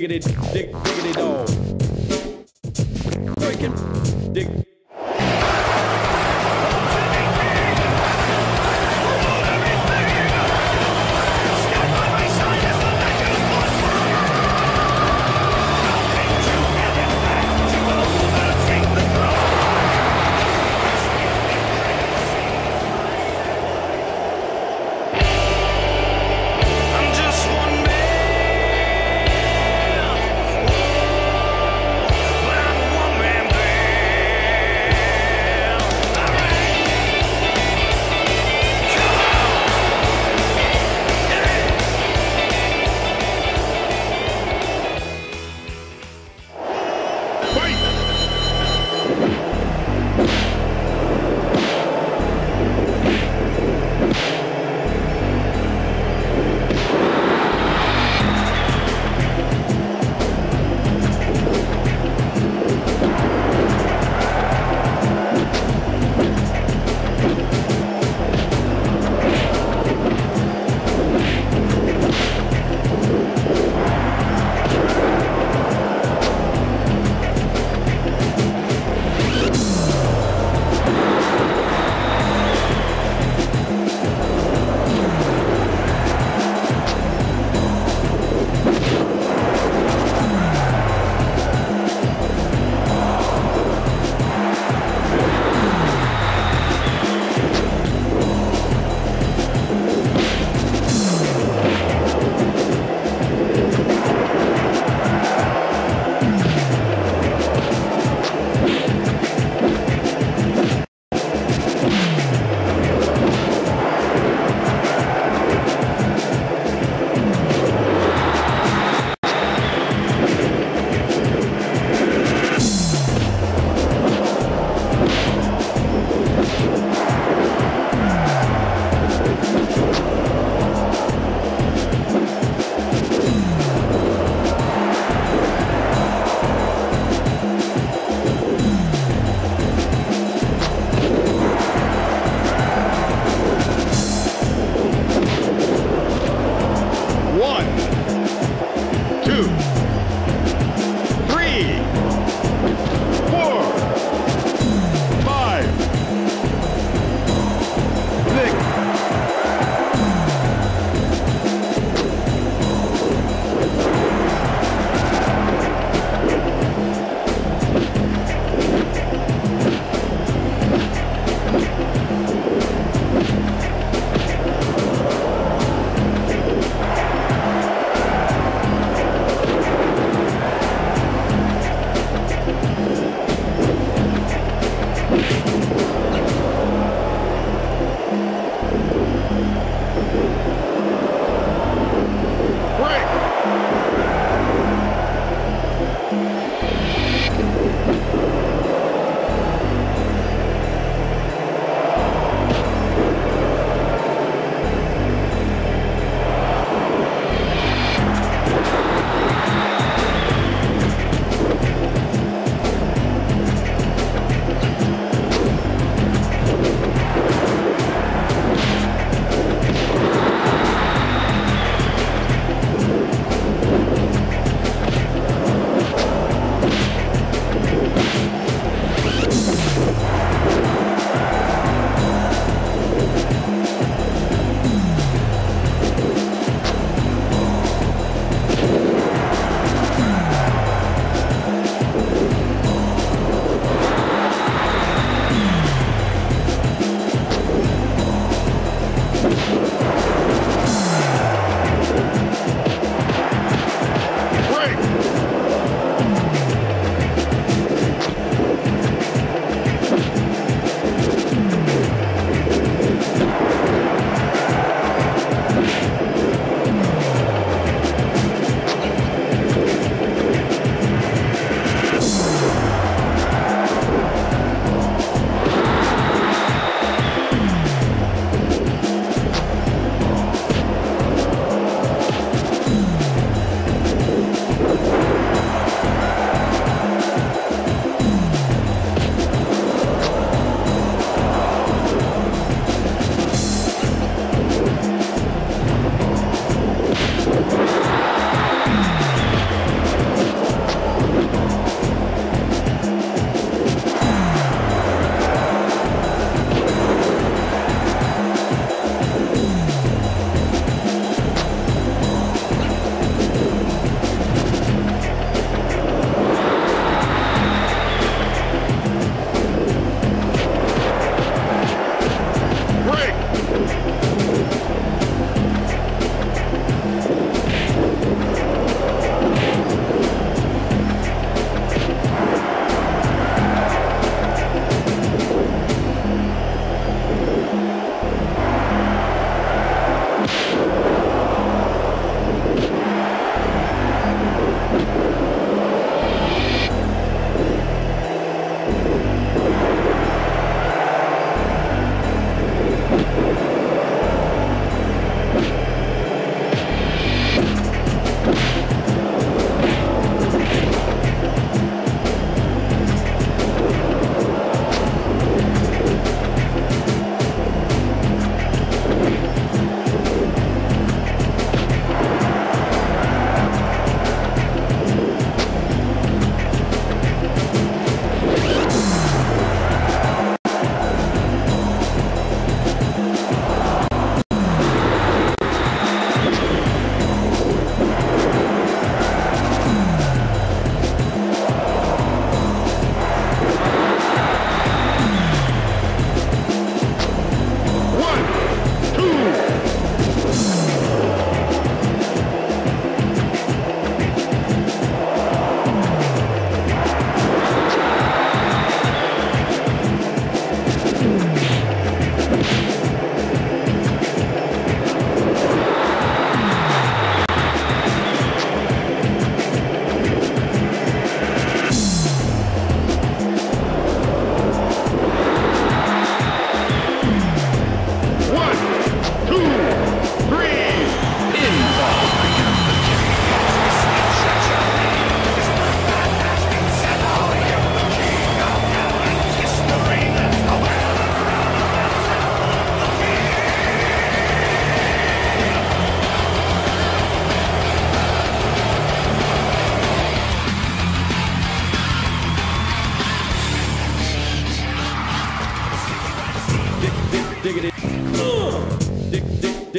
diggity, dig, diggity dog. Breaking, dig.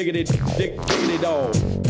Diggity, dig, diggity dog.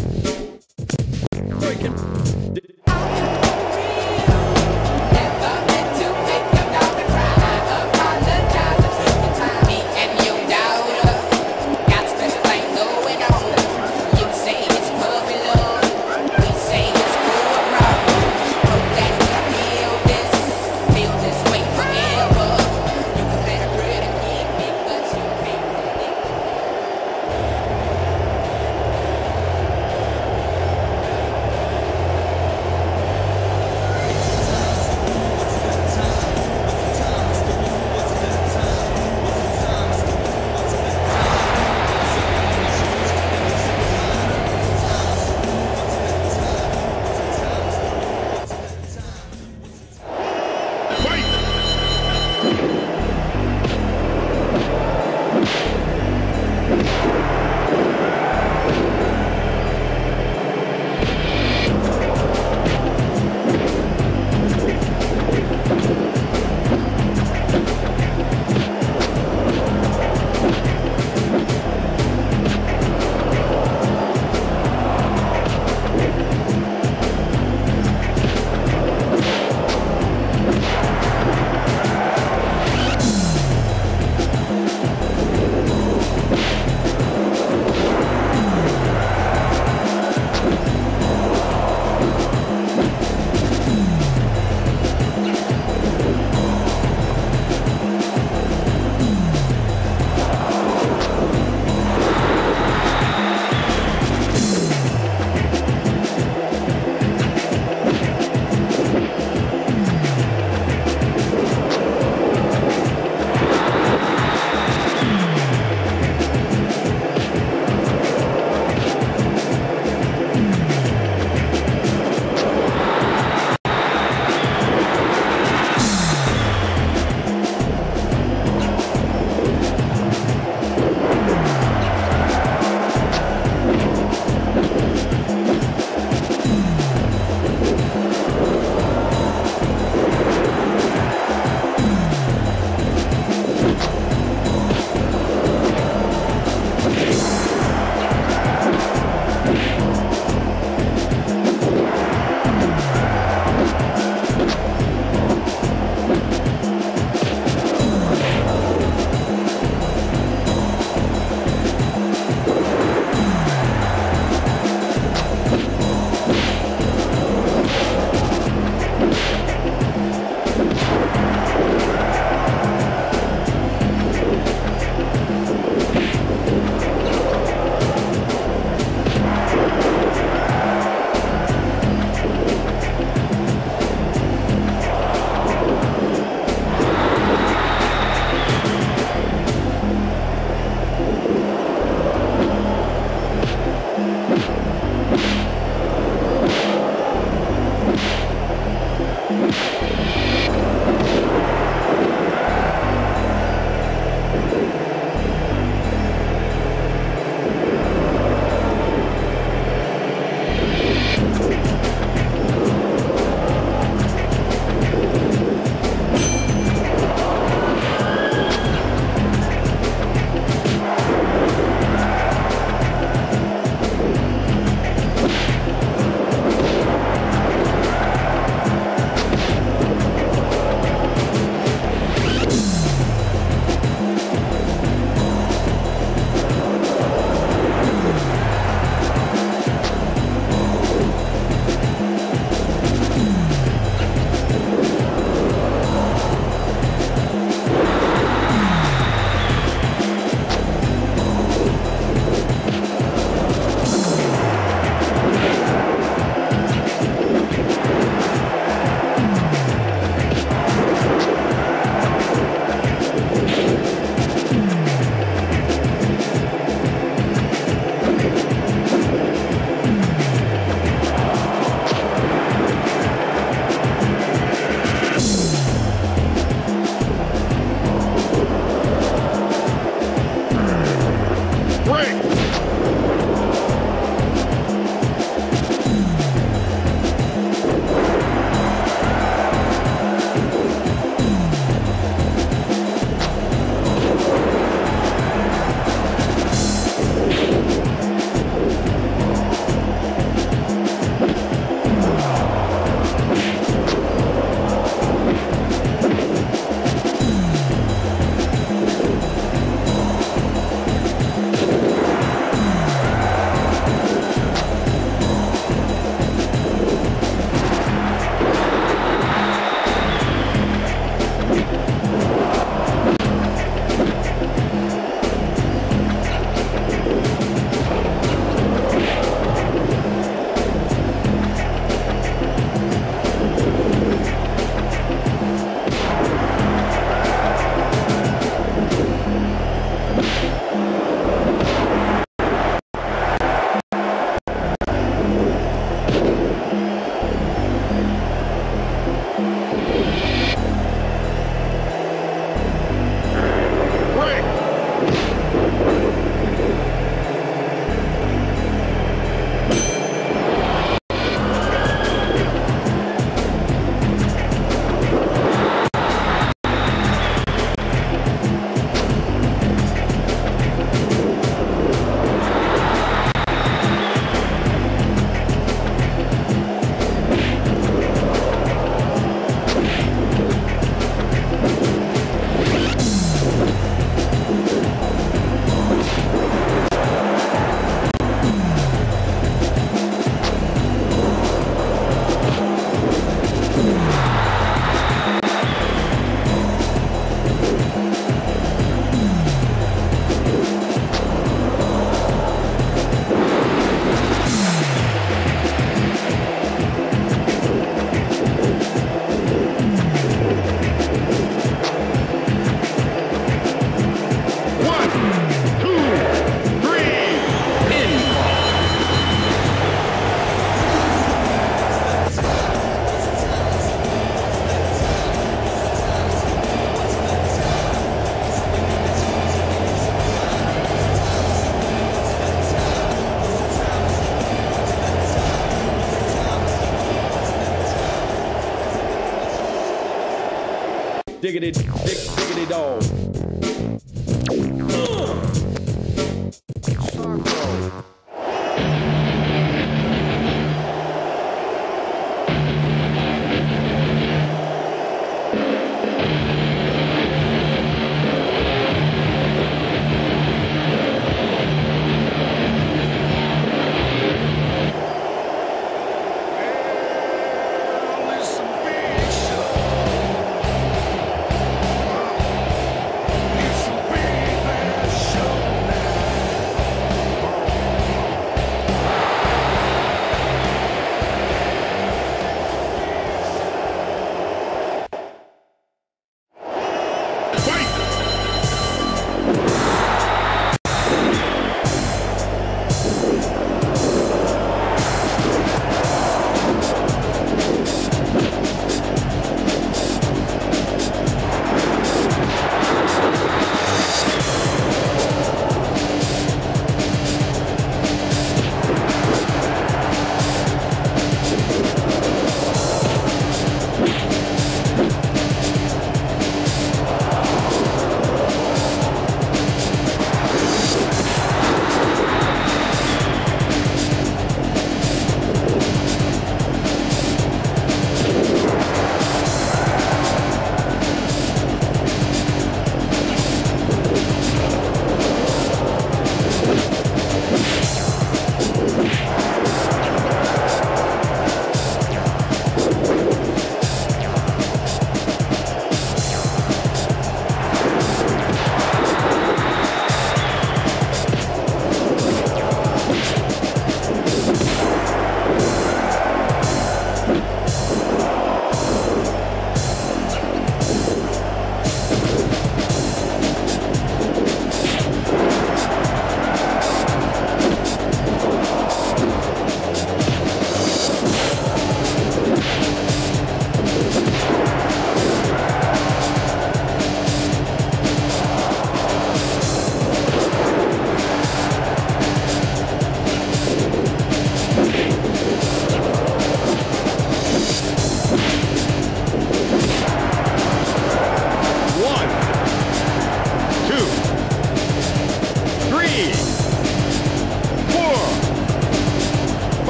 Diggity,